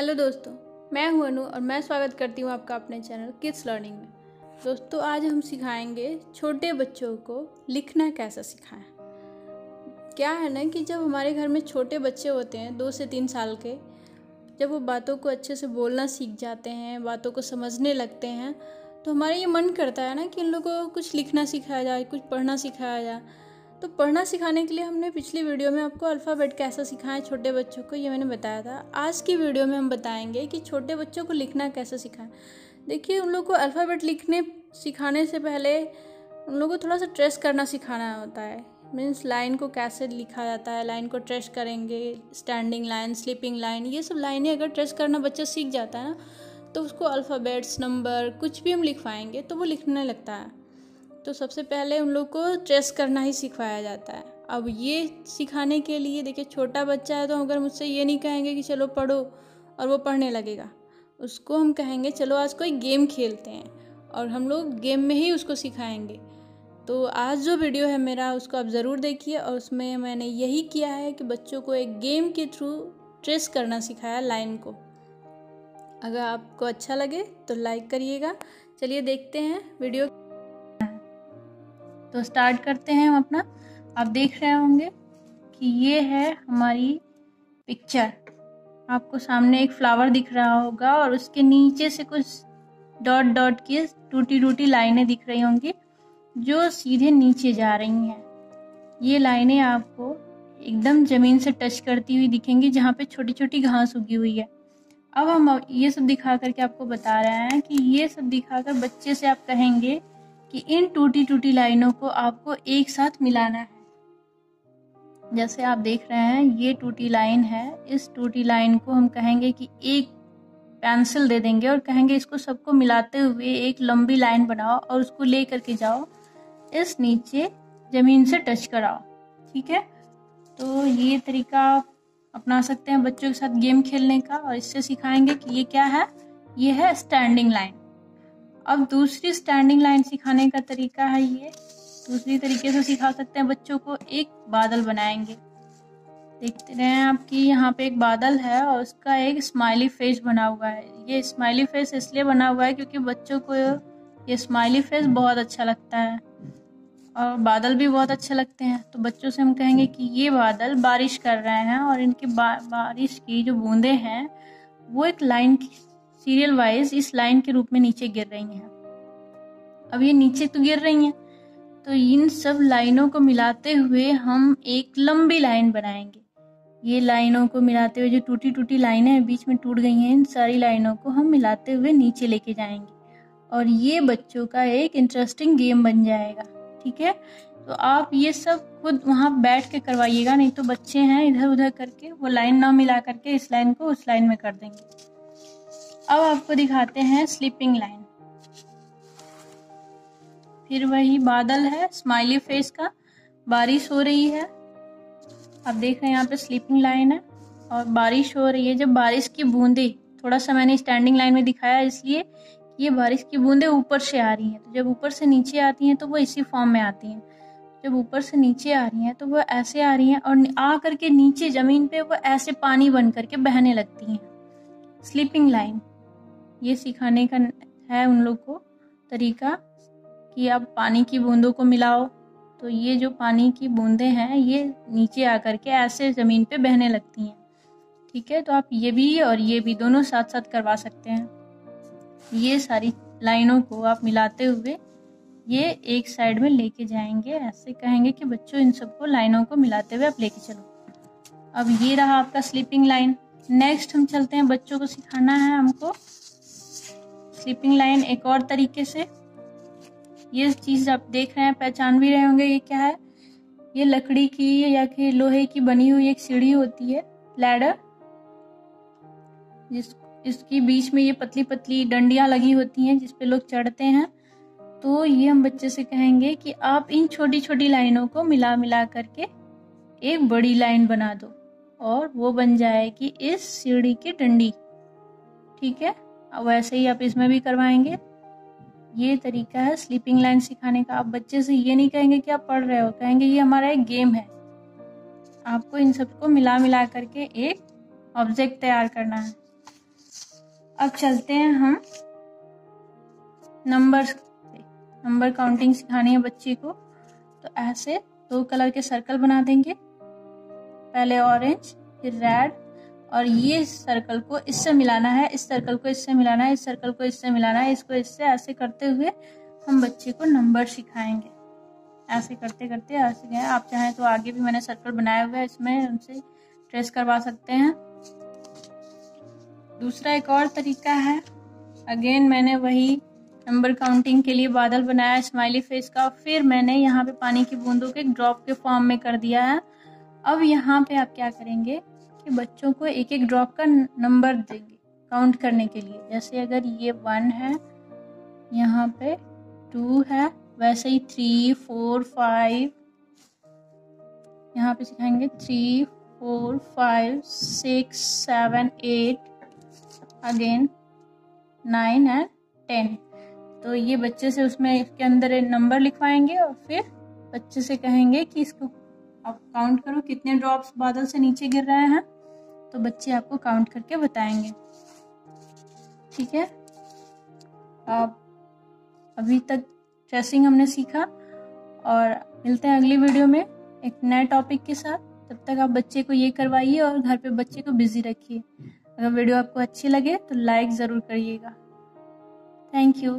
Hello दोस्तों, मैं हूँ अनु और मैं स्वागत करती हूँ आपका अपने चैनल किड्स लर्निंग में। दोस्तों, आज हम सिखाएँगे छोटे बच्चों को लिखना कैसा सिखाएँ। क्या है ना कि जब हमारे घर में छोटे बच्चे होते हैं, दो से तीन साल के, जब वो बातों को अच्छे से बोलना सीख जाते हैं, बातों को समझने लगते हैं तो हमारा ये मन करता है ना कि इन लोगों को कुछ लिखना सिखाया जाए, कुछ पढ़ना सिखाया जाए। तो पढ़ना सिखाने के लिए हमने पिछली वीडियो में आपको अल्फ़ाबेट कैसा सिखाएँ छोटे बच्चों को, ये मैंने बताया था। आज की वीडियो में हम बताएँगे कि छोटे बच्चों को लिखना कैसे सिखाएँ। देखिए, उन लोग को अल्फ़ाबेट लिखने सिखाने से पहले उन लोग को थोड़ा सा ट्रेस करना सिखाना होता है। मीन्स लाइन को कैसे लिखा जाता है, लाइन को ट्रेस करेंगे, स्टैंडिंग लाइन, स्लीपिंग लाइन, ये सब लाइनें अगर ट्रेस करना बच्चा सीख जाता है ना तो उसको अल्फ़ाबेट्स, नंबर, कुछ भी हम लिखवाएँगे तो वो लिखने लगता है। तो सबसे पहले उन लोग को ट्रेस करना ही सिखाया जाता है। अब ये सिखाने के लिए, देखिए, छोटा बच्चा है तो अगर मुझसे ये नहीं कहेंगे कि चलो पढ़ो और वो पढ़ने लगेगा, उसको हम कहेंगे, चलो, आज कोई गेम खेलते हैं। और हम लोग गेम में ही उसको सिखाएँगे। तो आज जो वीडियो है मेरा, उसको आप ज़रूर देखिए और उसमें मैंने यही किया है कि बच्चों को एक गेम के थ्रू ट्रेस करना सिखाया लाइन को। अगर आपको अच्छा लगे तो लाइक करिएगा। चलिए देखते हैं वीडियो। तो स्टार्ट करते हैं हम अपना। आप देख रहे होंगे कि ये है हमारी पिक्चर आपको सामने एक फ्लावर दिख रहा होगा और उसके नीचे से कुछ डॉट डॉट की टूटी टूटी लाइनें दिख रही होंगी, जो सीधे नीचे जा रही हैं। ये लाइनें आपको एकदम ज़मीन से टच करती हुई दिखेंगी, जहाँ पे छोटी छोटी घास उगी हुई है। अब हम ये सब दिखा करके आपको बता रहे हैं कि ये सब दिखाकर बच्चे से आप कहेंगे कि इन टूटी टूटी लाइनों को आपको एक साथ मिलाना है। जैसे आप देख रहे हैं, ये टूटी लाइन है। इस टूटी लाइन को हम कहेंगे कि एक पेंसिल दे देंगे और कहेंगे इसको सबको मिलाते हुए एक लंबी लाइन बनाओ और उसको ले करके जाओ। इस नीचे ज़मीन से टच कराओ, ठीक है? तो ये तरीका अपना सकते हैं बच्चों के साथ गेम खेलने का और इससे सिखाएँगे कि ये क्या है? ये है स्टैंडिंग लाइन अब दूसरी स्टैंडिंग लाइन सिखाने का तरीका है ये। दूसरी तरीके से सिखा सकते हैं बच्चों को एक बादल बनाएँगे। देखते रहे आपकी यहाँ पे एक बादल है और उसका एक स्माइली फेस बना हुआ है। ये स्माइली फेस इसलिए बना हुआ है क्योंकि बच्चों को ये स्माइली फेस बहुत अच्छा लगता है। और बादल भी बहुत अच्छे लगते हैं। तो बच्चों से हम कहेंगे कि ये बादल बारिश कर रहे हैं और इनकी बा, बारिश की जो बूंदे हैं वो एक लाइन सीरियल वाइज इस लाइन के रूप में नीचे गिर रही हैं। अब ये नीचे तो गिर रही हैं तो इन सब लाइनों को मिलाते हुए हम एक लंबी लाइन बनाएँगे। ये लाइनों को मिलाते हुए जो टूटी टूटी लाइनें हैं, बीच में टूट गई हैं, इन सारी लाइनों को हम मिलाते हुए नीचे लेके जाएँगे। और ये बच्चों का एक इंटरेस्टिंग गेम बन जाएगा, ठीक है? तो आप ये सब खुद वहाँ बैठ के करवाइएगा, नहीं तो बच्चे हैं इधर उधर करके वो लाइन ना मिला करके इस लाइन को उस लाइन में कर देंगे। अब आपको दिखाते हैं स्लीपिंग लाइन फिर वही बादल है स्माइली फेस का, बारिश हो रही है। आप देख रहे हैं यहाँ पे स्लीपिंग लाइन है और बारिश हो रही है। जब बारिश की बूंदे, थोड़ा सा मैंने स्टैंडिंग लाइन में दिखाया इसलिए ये बारिश की बूंदे ऊपर से आ रही हैं। तो जब ऊपर से नीचे आती हैं तो वो इसी फॉर्म में आती हैं। जब ऊपर से नीचे आ रही हैं तो वो ऐसे आ रही हैं और आ करके नीचे ज़मीन पे वो ऐसे पानी बन करके बहने लगती हैं। स्लीपिंग लाइन ये सिखाने का है उन लोग को तरीका कि आप पानी की बूंदों को मिलाओ। तो ये जो पानी की बूंदें हैं, ये नीचे आकर के ऐसे ज़मीन पे बहने लगती हैं। ठीक है? तो आप ये भी और ये भी दोनों साथ साथ करवा सकते हैं। ये सारी लाइनों को आप मिलाते हुए ये एक साइड में लेके जाएँगे। ऐसे कहेंगे कि बच्चों, इन सबको लाइनों को मिलाते हुए आप लेके चलो। अब ये रहा आपका स्लीपिंग लाइन नेक्स्ट हम चलते हैं बच्चों को सिखाना है हमको। स्लीपिंग लाइन एक और तरीके से। ये चीज़ आप देख रहे हैं, पहचान भी रहे होंगे, ये क्या है? ये लकड़ी की या फिर लोहे की बनी हुई एक सीढ़ी होती है, लैडर। जिस, इसकी बीच में ये पतली पतली डंडियाँ लगी होती हैं जिसपे लोग चढ़ते हैं। तो ये हम बच्चे से कहेंगे कि आप इन छोटी छोटी लाइनों को मिला मिला करके एक बड़ी लाइन बना दो और वो बन जाएगी इस सीढ़ी की डंडी। ठीक है? वैसे ही आप इसमें भी करवाएँगे। ये तरीका है स्लीपिंग लाइन सिखाने का। आप बच्चे से ये नहीं कहेंगे कि आप पढ़ रहे हो, कहेंगे ये हमारा एक गेम है। आपको इन सबको मिला मिला करके एक ऑब्जेक्ट तैयार करना है। अब चलते हैं हम नंबर नंबर काउंटिंग सिखानी है बच्चे को। तो ऐसे दो कलर के सर्कल बना देंगे। पहले ऑरेंज फिर रेड और ये सर्कल को इससे मिलाना है, इस सर्कल को इससे मिलाना है, इस सर्कल को इससे मिलाना है, इसको इससे ऐसे करते हुए हम बच्चे को नंबर सिखाएँगे। ऐसे करते करते ऐसे गए। आप चाहें तो आगे भी मैंने सर्कल बनाया हुआ है, इसमें उनसे ट्रेस करवा सकते हैं। दूसरा एक और तरीका है। अगेन मैंने वही नंबर काउंटिंग के लिए बादल बनाया स्माइली फेस का। फिर मैंने यहाँ पे पानी की बूंदों के ड्रॉप के फॉर्म में कर दिया है। अब यहाँ पे आप क्या करेंगे? कि बच्चों को एक एक ड्रॉप का नंबर देंगे काउंट करने के लिए। जैसे अगर ये वन है, यहाँ पे टू है, वैसे ही थ्री फोर फाइव यहाँ पे सिखाएँगे three four five six seven eight again nine and ten तो ये बच्चे से उसमें इसके अंदर नंबर लिखवाएँगे और फिर बच्चे से कहेंगे कि इसको आप काउंट करो कितने ड्रॉप्स बादल से नीचे गिर रहे हैं। तो बच्चे आपको काउंट करके बताएँगे। ठीक है? आप अभी तक ट्रेसिंग हमने सीखा और मिलते हैं अगली वीडियो में एक नए टॉपिक के साथ। तब तक आप बच्चे को ये करवाइए और घर पे बच्चे को बिज़ी रखिए। अगर वीडियो आपको अच्छी लगे तो लाइक ज़रूर करिएगा। Thank you